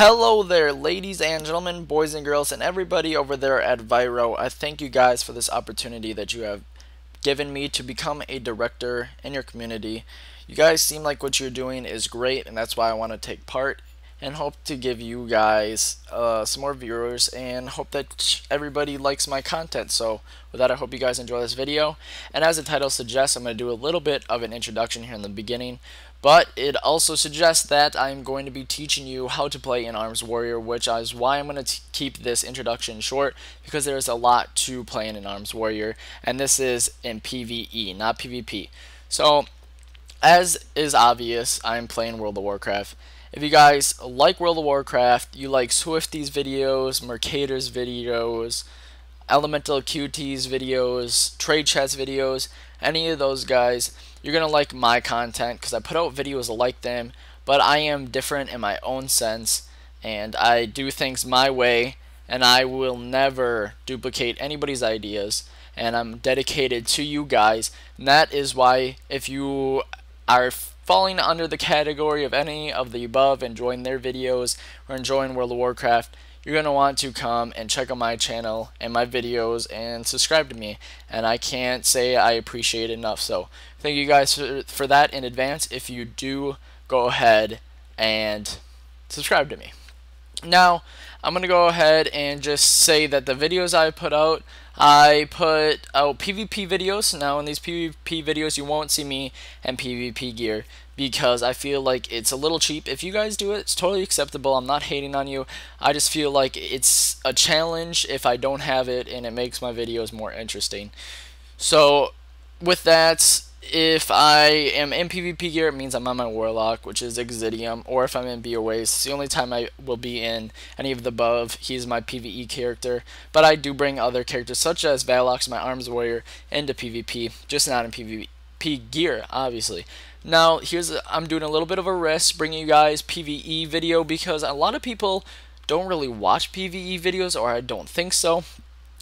Hello there, ladies and gentlemen, boys and girls, and everybody over there at Viro. I thank you guys for this opportunity that you have given me to become a director in your community. You guys seem like what you're doing is great, and that's why I want to take part and hope to give you guys uh, some more viewers and hope that everybody likes my content. So with that, I hope you guys enjoy this video. And as the title suggests, I'm going to do a little bit of an introduction here in the beginning. But it also suggests that I'm going to be teaching you how to play in Arms Warrior, which is why I'm going to keep this introduction short, because there's a lot to playing in Arms Warrior, and this is in PvE, not PvP. So, as is obvious, I'm playing World of Warcraft. If you guys like World of Warcraft, you like Swifty's videos, Mercader's videos, Elemental QT's videos, Trade Chat's videos, any of those guys, you're going to like my content because I put out videos like them, but I am different in my own sense, and I do things my way, and I will never duplicate anybody's ideas, and I'm dedicated to you guys, and that is why if you are falling under the category of any of the above, enjoying their videos or enjoying World of Warcraft, you're going to want to come and check out my channel and my videos and subscribe to me. And I can't say I appreciate it enough. So thank you guys for, for that in advance. If you do, go ahead and subscribe to me. Now, I'm going to go ahead and just say that the videos I put out, I put out PvP videos. Now, in these PvP videos, you won't see me in PvP gear because I feel like it's a little cheap. If you guys do it, it's totally acceptable. I'm not hating on you. I just feel like it's a challenge if I don't have it and it makes my videos more interesting. So, with that, if I am in PvP gear, it means I'm on my Warlock, which is Exidium, or if I'm in BOAs, it's the only time I will be in any of the above. He's my PvE character, but I do bring other characters, such as Valox, my Arms Warrior, into PvP, just not in PvP gear, obviously. Now, here's i am doing a little bit of a risk bringing you guys PvE video because a lot of people don't really watch PvE videos, or I don't think so.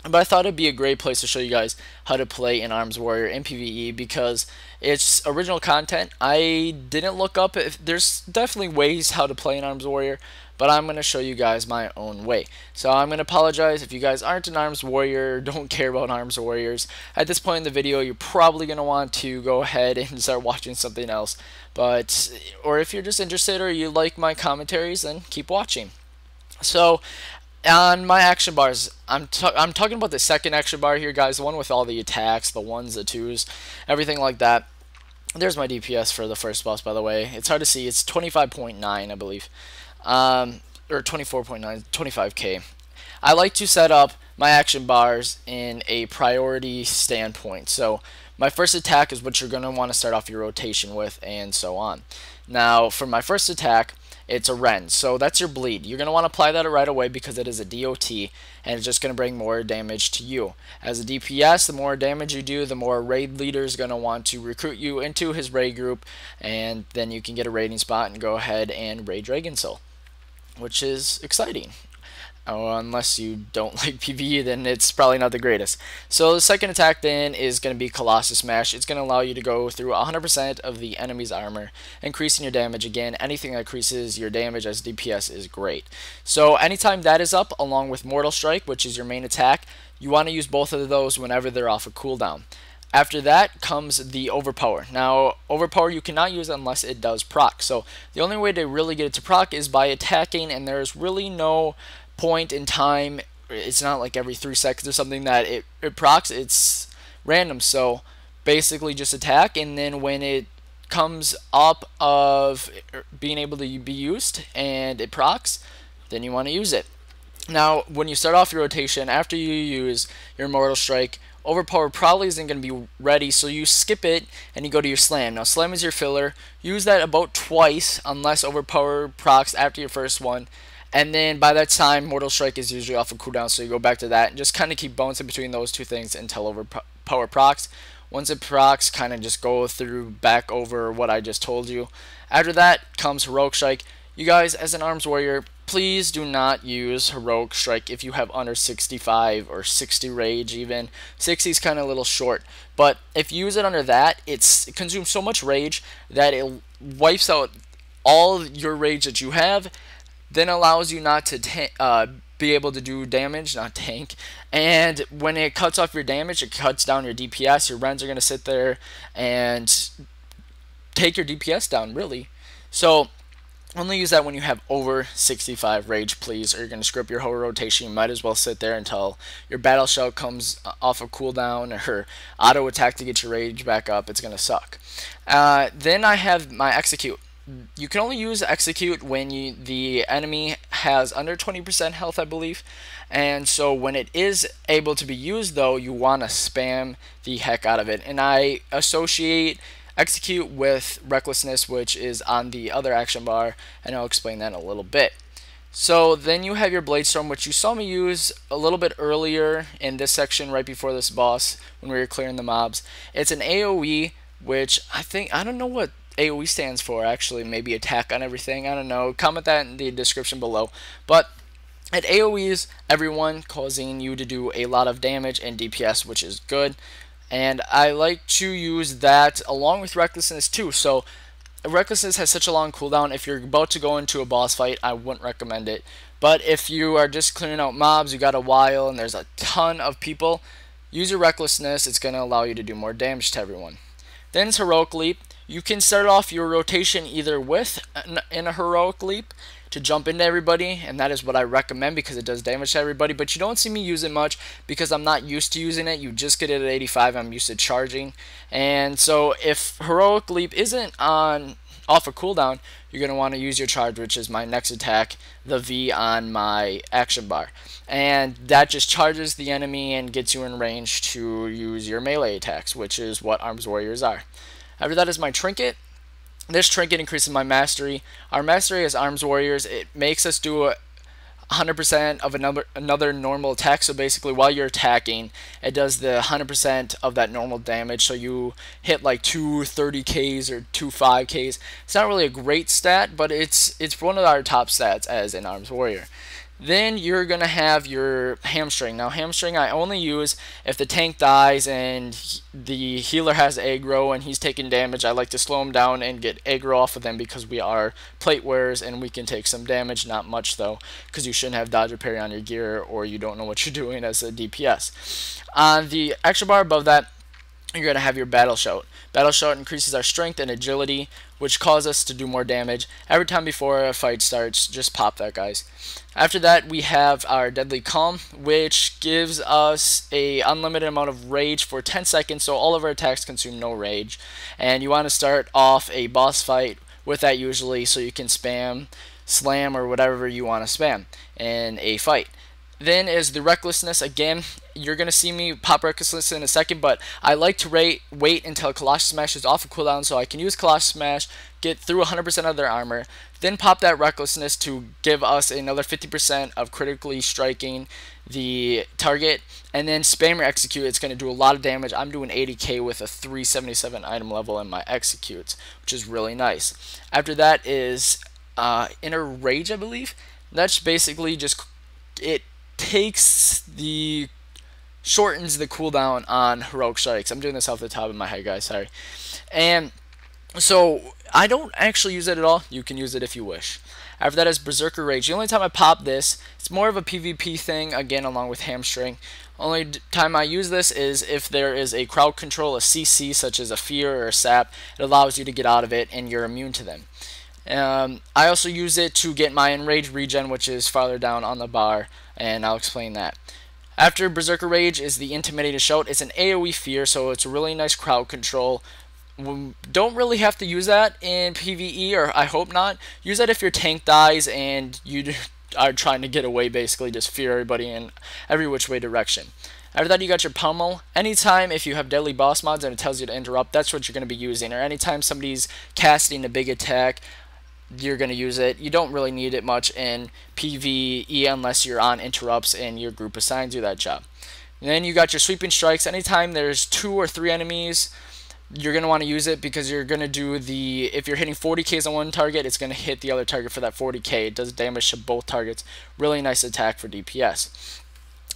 But I thought it'd be a great place to show you guys how to play in Arms Warrior in PvE because it's original content. I didn't look up if there's definitely ways how to play in Arms Warrior, but I'm going to show you guys my own way. So I'm going to apologize if you guys aren't an Arms Warrior, don't care about Arms Warriors. At this point in the video, you're probably going to want to go ahead and start watching something else. But, or if you're just interested or you like my commentaries, then keep watching. So, on my action bars, I'm, I'm talking about the second action bar here, guys, the one with all the attacks, the ones, the twos, everything like that. There's my DPS for the first boss, by the way. It's hard to see. It's 25.9, I believe. Um, or 24.9, 25k. I like to set up my action bars in a priority standpoint. So my first attack is what you're going to want to start off your rotation with and so on. Now for my first attack, it's a Rend. So that's your bleed. You're going to want to apply that right away because it is a DOT and it's just going to bring more damage to you. As a DPS, the more damage you do, the more raid leader is going to want to recruit you into his raid group and then you can get a raiding spot and go ahead and raid Dragon Soul, which is exciting. Oh, unless you don't like PvE, then it's probably not the greatest. So the second attack then is going to be Colossus Smash. It's going to allow you to go through 100% of the enemy's armor, increasing your damage again. Anything that increases your damage as DPS is great. So anytime that is up, along with Mortal Strike, which is your main attack, you want to use both of those whenever they're off a cooldown. After that comes the Overpower. Now, Overpower you cannot use unless it does proc. So the only way to really get it to proc is by attacking, and there's really no point in time. It's not like every three seconds or something that it, it procs. It's random. So basically just attack and then when it comes up of being able to be used and it procs, then you want to use it. Now, when you start off your rotation, after you use your Mortal Strike, Overpower probably isn't going to be ready, so you skip it and you go to your Slam. Now, Slam is your filler. Use that about twice, unless Overpower procs after your first one. And then by that time, Mortal Strike is usually off a of cooldown, so you go back to that and just kind of keep bouncing between those two things until overpower procs. Once it procs, kind of just go through back over what I just told you. After that comes Heroic Strike. You guys, as an Arms Warrior, please do not use Heroic Strike if you have under 65 or 60 Rage even. 60 is kind of a little short. But if you use it under that, it's, it consumes so much Rage that it wipes out all your Rage that you have then allows you not to uh, be able to do damage, not tank. And when it cuts off your damage, it cuts down your DPS. Your Rends are going to sit there and take your DPS down, really. So only use that when you have over 65 rage, please, or you're going to screw up your whole rotation. You might as well sit there until your battle shout comes off a of cooldown or auto attack to get your rage back up. It's going to suck. Uh, then I have my execute. You can only use execute when you, the enemy has under 20% health, I believe. And so when it is able to be used, though, you want to spam the heck out of it. And I associate execute with recklessness, which is on the other action bar, and I'll explain that in a little bit. So then you have your Blade Storm, which you saw me use a little bit earlier in this section right before this boss when we were clearing the mobs. It's an AoE, which I think, I don't know what AoE stands for actually, maybe attack on everything, I don't know. Comment that in the description below. But it AoEs everyone, causing you to do a lot of damage and DPS, which is good and I like to use that along with Recklessness too. So Recklessness has such a long cooldown. If you're about to go into a boss fight, I wouldn't recommend it. But if you are just clearing out mobs, you got a while, and there's a ton of people, use your Recklessness. It's going to allow you to do more damage to everyone. Then it's Heroic Leap. You can start off your rotation either with uh, in a Heroic Leap, to jump into everybody, and that is what I recommend because it does damage to everybody. But you don't see me use it much because I'm not used to using it. You just get it at 85. I'm used to charging, and so if heroic leap isn't on off a cooldown, you're going to want to use your charge, which is my next attack, the V on my action bar. And that just charges the enemy and gets you in range to use your melee attacks, which is what Arms Warriors are. After that is my trinket, this trinket increases my mastery. Our mastery as arms warriors, it makes us do a 100% of another another normal attack. So basically, while you're attacking, it does the 100% of that normal damage. So you hit like two 30ks or two 5ks. It's not really a great stat, but it's it's one of our top stats as an arms warrior. Then you're going to have your hamstring. Now hamstring I only use if the tank dies and the healer has aggro and he's taking damage. I like to slow him down and get aggro off of them because we are plate wearers and we can take some damage. Not much though because you shouldn't have dodge or parry on your gear or you don't know what you're doing as a DPS. On uh, the extra bar above that you're going to have your battle shout. Battle shout increases our strength and agility, which cause us to do more damage. Every time before a fight starts, just pop that, guys. After that, we have our Deadly Calm, which gives us a unlimited amount of rage for 10 seconds, so all of our attacks consume no rage. And you want to start off a boss fight with that usually, so you can spam, slam, or whatever you want to spam in a fight. Then is the recklessness. Again, you're going to see me pop recklessness in a second, but I like to rate, wait until Colossus Smash is off of cooldown so I can use Colossus Smash, get through 100% of their armor, then pop that recklessness to give us another 50% of critically striking the target, and then spam your execute. It's going to do a lot of damage. I'm doing 80k with a 377 item level in my executes, which is really nice. After that is uh, Inner Rage, I believe. That's basically just it takes the shortens the cooldown on heroic strikes. I'm doing this off the top of my head, guys. Sorry. And so I don't actually use it at all. You can use it if you wish. After that is Berserker Rage. The only time I pop this, it's more of a PvP thing, again, along with Hamstring. Only time I use this is if there is a crowd control, a CC, such as a Fear or a Sap. It allows you to get out of it, and you're immune to them. Um, I also use it to get my Enrage regen, which is farther down on the bar, and I'll explain that. After Berserker Rage is the Intimidating Shout. It's an AoE fear, so it's a really nice crowd control. We don't really have to use that in PvE, or I hope not. Use that if your tank dies and you are trying to get away, basically. Just fear everybody in every which way direction. After that, you got your pummel. Anytime if you have deadly boss mods and it tells you to interrupt, that's what you're going to be using. Or anytime somebody's casting a big attack, you're going to use it. You don't really need it much in PvE unless you're on interrupts and your group assigns you that job. And then you got your sweeping strikes. Anytime there's two or three enemies, you're going to want to use it because you're going to do the, if you're hitting 40Ks on one target, it's going to hit the other target for that 40K. It does damage to both targets. Really nice attack for DPS.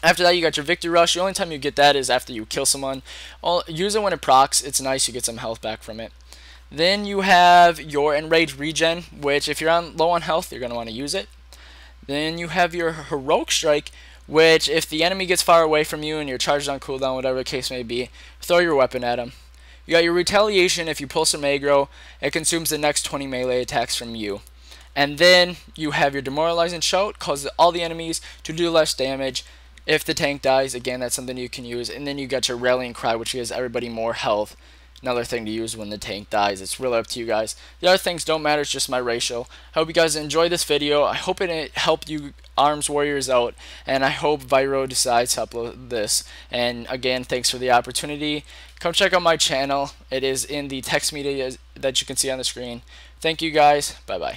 After that, you got your Victory Rush. The only time you get that is after you kill someone. use it when it procs. It's nice. You get some health back from it. Then you have your Enrage Regen, which if you're on low on health, you're going to want to use it. Then you have your Heroic Strike, which if the enemy gets far away from you and you're charged on cooldown, whatever the case may be, throw your weapon at him. You got your Retaliation, if you pull some aggro, it consumes the next 20 melee attacks from you. And then you have your Demoralizing Shout, causes all the enemies to do less damage. If the tank dies, again, that's something you can use. And then you got your Rallying Cry, which gives everybody more health another thing to use when the tank dies. It's really up to you guys. The other things don't matter, it's just my ratio. I hope you guys enjoyed this video. I hope it helped you ARMS Warriors out, and I hope Viro decides to upload this. And again, thanks for the opportunity. Come check out my channel. It is in the text media that you can see on the screen. Thank you guys. Bye-bye.